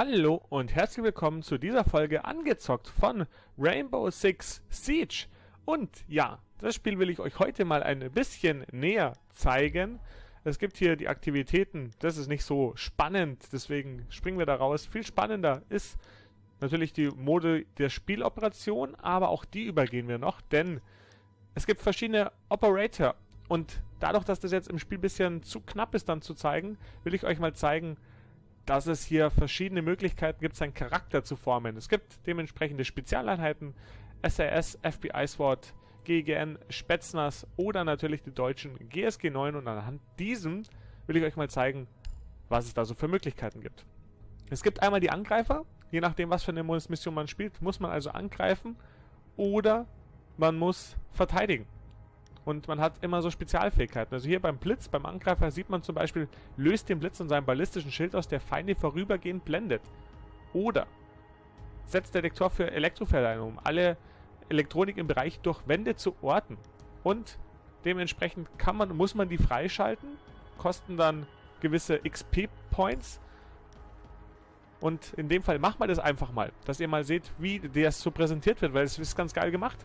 Hallo und herzlich willkommen zu dieser Folge angezockt von Rainbow Six Siege. Und ja, das Spiel will ich euch heute mal ein bisschen näher zeigen. Es gibt hier die Aktivitäten, das ist nicht so spannend, deswegen springen wir da raus. Viel spannender ist natürlich die Mode der Spieloperation, aber auch die übergehen wir noch, denn es gibt verschiedene Operator und dadurch, dass das jetzt im Spiel ein bisschen zu knapp ist dann zu zeigen, will ich euch mal zeigen, dass es hier verschiedene Möglichkeiten gibt, seinen Charakter zu formen. Es gibt dementsprechende Spezialeinheiten, SAS, FBI SWAT, GGN, Spätzners oder natürlich die deutschen GSG 9 und anhand diesem will ich euch mal zeigen, was es da so für Möglichkeiten gibt. Es gibt einmal die Angreifer, je nachdem was für eine Mission man spielt, muss man also angreifen oder man muss verteidigen. Und man hat immer so Spezialfähigkeiten. Also hier beim Blitz, beim Angreifer sieht man zum Beispiel, löst den Blitz in seinem ballistischen Schild aus, der Feinde vorübergehend blendet. Oder setzt Detektor für Elektrofelder ein, um alle Elektronik im Bereich durch Wände zu orten. Und dementsprechend kann man, muss man die freischalten, kosten dann gewisse XP-Points. Und in dem Fall macht man das einfach mal, dass ihr mal seht, wie das so präsentiert wird, weil es ist ganz geil gemacht.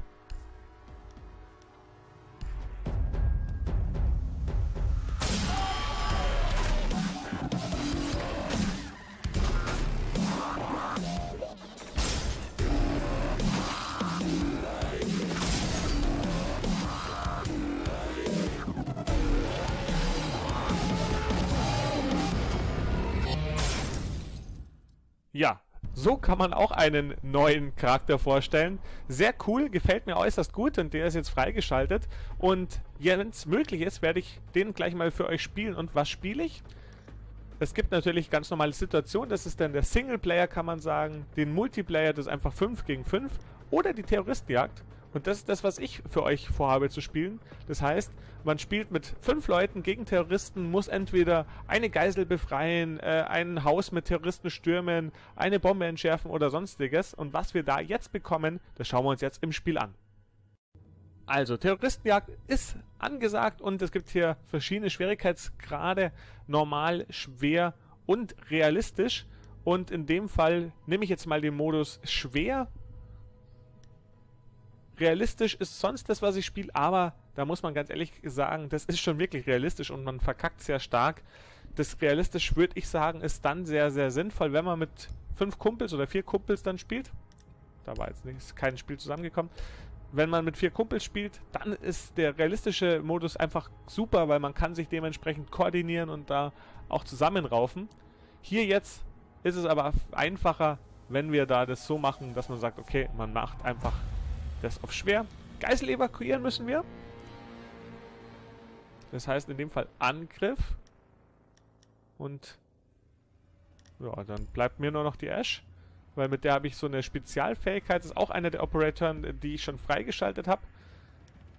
So kann man auch einen neuen Charakter vorstellen. Sehr cool, gefällt mir äußerst gut und der ist jetzt freigeschaltet. Und wenn es möglich ist, werde ich den gleich mal für euch spielen. Und was spiele ich? Es gibt natürlich ganz normale Situationen, das ist dann der Singleplayer, kann man sagen. Den Multiplayer, das ist einfach 5 gegen 5. Oder die Terroristenjagd. Und das ist das, was ich für euch vorhabe zu spielen. Das heißt, man spielt mit fünf Leuten gegen Terroristen, muss entweder eine Geisel befreien, äh, ein Haus mit Terroristen stürmen, eine Bombe entschärfen oder sonstiges. Und was wir da jetzt bekommen, das schauen wir uns jetzt im Spiel an. Also, Terroristenjagd ist angesagt und es gibt hier verschiedene Schwierigkeitsgrade, normal, schwer und realistisch. Und in dem Fall nehme ich jetzt mal den Modus schwer realistisch ist sonst das, was ich spiele, aber da muss man ganz ehrlich sagen, das ist schon wirklich realistisch und man verkackt sehr stark. Das realistisch, würde ich sagen, ist dann sehr, sehr sinnvoll, wenn man mit fünf Kumpels oder vier Kumpels dann spielt. Da war jetzt nicht, kein Spiel zusammengekommen. Wenn man mit vier Kumpels spielt, dann ist der realistische Modus einfach super, weil man kann sich dementsprechend koordinieren und da auch zusammenraufen. Hier jetzt ist es aber einfacher, wenn wir da das so machen, dass man sagt, okay, man macht einfach das auf schwer. Geisel evakuieren müssen wir. Das heißt in dem Fall Angriff. Und ja, dann bleibt mir nur noch die Ash. Weil mit der habe ich so eine Spezialfähigkeit. Das ist auch einer der Operatoren, die ich schon freigeschaltet habe.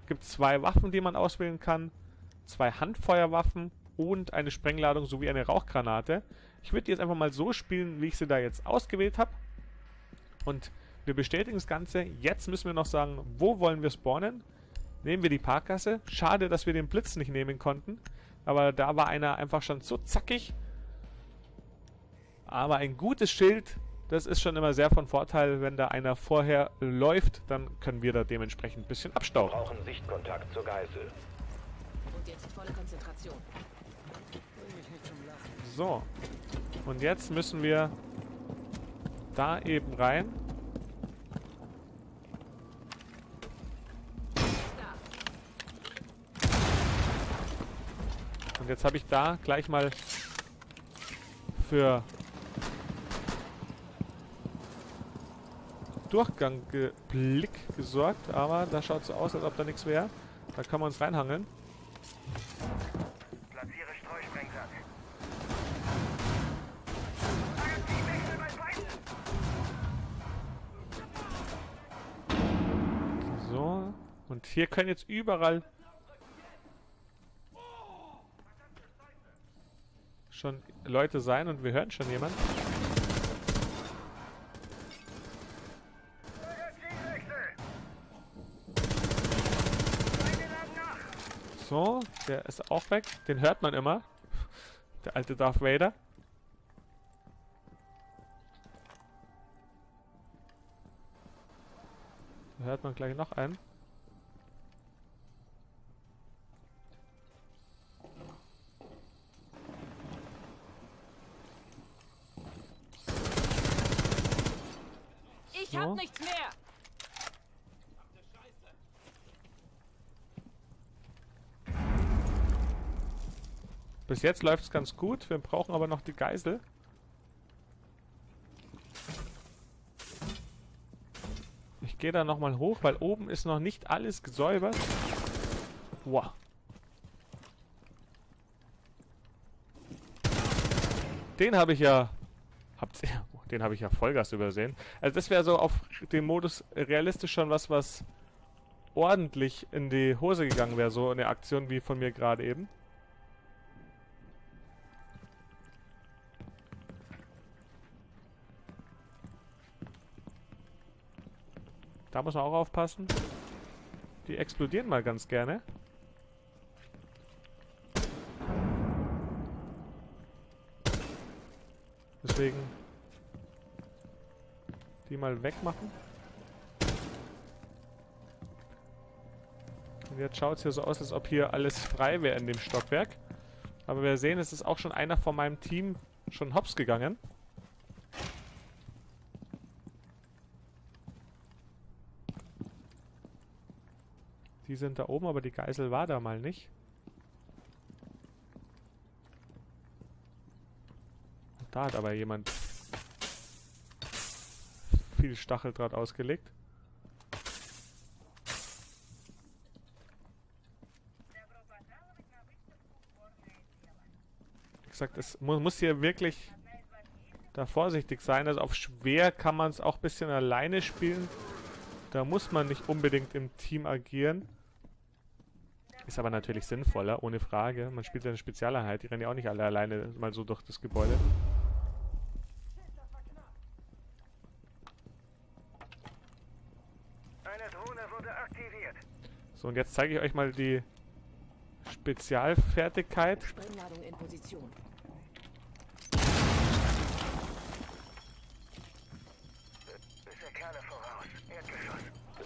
Gibt zwei Waffen, die man auswählen kann. Zwei Handfeuerwaffen und eine Sprengladung sowie eine Rauchgranate. Ich würde die jetzt einfach mal so spielen, wie ich sie da jetzt ausgewählt habe. Und wir bestätigen das Ganze. Jetzt müssen wir noch sagen, wo wollen wir spawnen? Nehmen wir die Parkgasse. Schade, dass wir den Blitz nicht nehmen konnten. Aber da war einer einfach schon so zackig. Aber ein gutes Schild, das ist schon immer sehr von Vorteil. Wenn da einer vorher läuft, dann können wir da dementsprechend ein bisschen abstauben. Wir brauchen Sichtkontakt zur Geisel. Und jetzt volle Konzentration. So. Und jetzt müssen wir da eben rein. Und jetzt habe ich da gleich mal für Durchgang ge Blick gesorgt, aber da schaut so aus, als ob da nichts wäre. Da kann man uns reinhangeln. Platziere Streusprengsack. So, und hier können jetzt überall schon Leute sein und wir hören schon jemanden. So, der ist auch weg. Den hört man immer. Der alte Darth Vader. Da hört man gleich noch einen. Ich hab nichts mehr. Bis jetzt läuft es ganz gut. Wir brauchen aber noch die Geisel. Ich gehe da nochmal hoch, weil oben ist noch nicht alles gesäubert. Wow. Den habe ich ja... Habt ihr... Den habe ich ja Vollgas übersehen. Also das wäre so auf dem Modus realistisch schon was, was ordentlich in die Hose gegangen wäre. So eine Aktion wie von mir gerade eben. Da muss man auch aufpassen. Die explodieren mal ganz gerne. Deswegen die mal wegmachen. Und jetzt schaut es hier so aus, als ob hier alles frei wäre in dem Stockwerk. Aber wir sehen, es ist auch schon einer von meinem Team schon hops gegangen. Die sind da oben, aber die Geisel war da mal nicht. Da hat aber jemand viel Stacheldraht ausgelegt. Wie gesagt, es mu muss hier wirklich da vorsichtig sein. Also auf schwer kann man es auch ein bisschen alleine spielen. Da muss man nicht unbedingt im Team agieren. Ist aber natürlich sinnvoller, ohne Frage. Man spielt eine Spezialeinheit, die rennen ja auch nicht alle alleine mal so durch das Gebäude. So, und jetzt zeige ich euch mal die Spezialfertigkeit. Sprengladung in Position.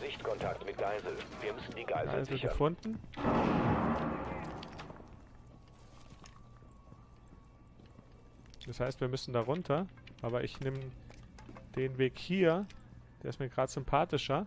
Sichtkontakt mit Geisel. Wir müssen die Geisel Also sichern. gefunden. Das heißt, wir müssen da runter. Aber ich nehme den Weg hier. Der ist mir gerade sympathischer.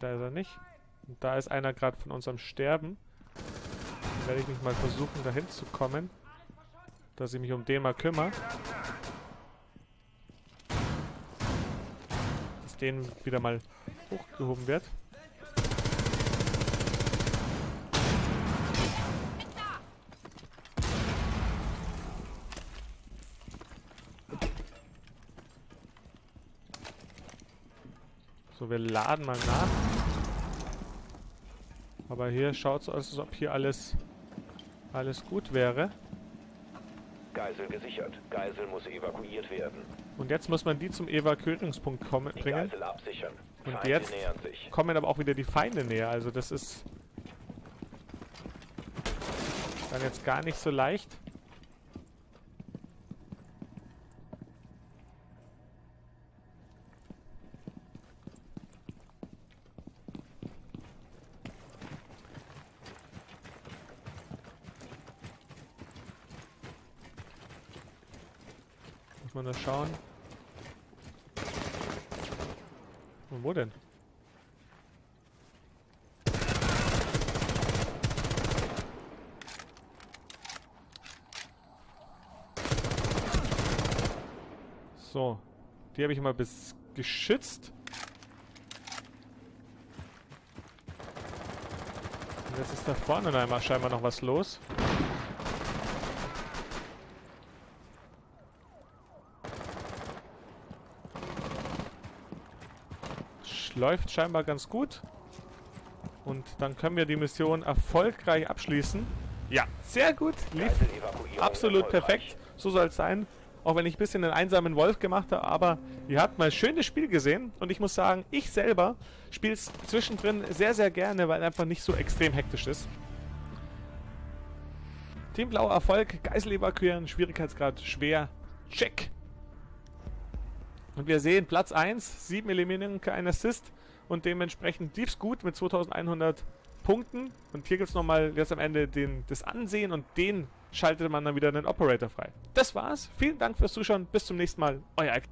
Da ist er nicht. Und da ist einer gerade von uns am Sterben. Dann werde ich mich mal versuchen, dahin zu kommen. Dass ich mich um den mal kümmere. Dass den wieder mal hochgehoben wird. So, wir laden mal nach. Aber hier schaut es aus, als ob hier alles, alles gut wäre. Geisel gesichert. Geisel muss evakuiert werden. Und jetzt muss man die zum Evakuierungspunkt kommen, bringen. Geisel absichern. Und Feinde jetzt? Kommen aber auch wieder die Feinde näher. Also das ist dann jetzt gar nicht so leicht. Muss man da schauen. Und wo denn? So, die habe ich mal bis geschützt. Und jetzt ist da vorne einmal scheinbar noch was los. Läuft scheinbar ganz gut. Und dann können wir die Mission erfolgreich abschließen. Ja, sehr gut. Lief absolut perfekt. So soll es sein. Auch wenn ich ein bisschen einen einsamen Wolf gemacht habe, aber ihr habt mal schön das Spiel gesehen. Und ich muss sagen, ich selber spiele es zwischendrin sehr, sehr gerne, weil einfach nicht so extrem hektisch ist. Team Blau Erfolg, Geisel evakuieren, Schwierigkeitsgrad schwer, check. Und wir sehen Platz 1, 7 Eliminierungen, kein Assist und dementsprechend lief's gut mit 2100 Punkten. Und hier gibt es nochmal jetzt am Ende den, das Ansehen und den schaltet man dann wieder den Operator frei. Das war's. Vielen Dank fürs Zuschauen. Bis zum nächsten Mal. Euer.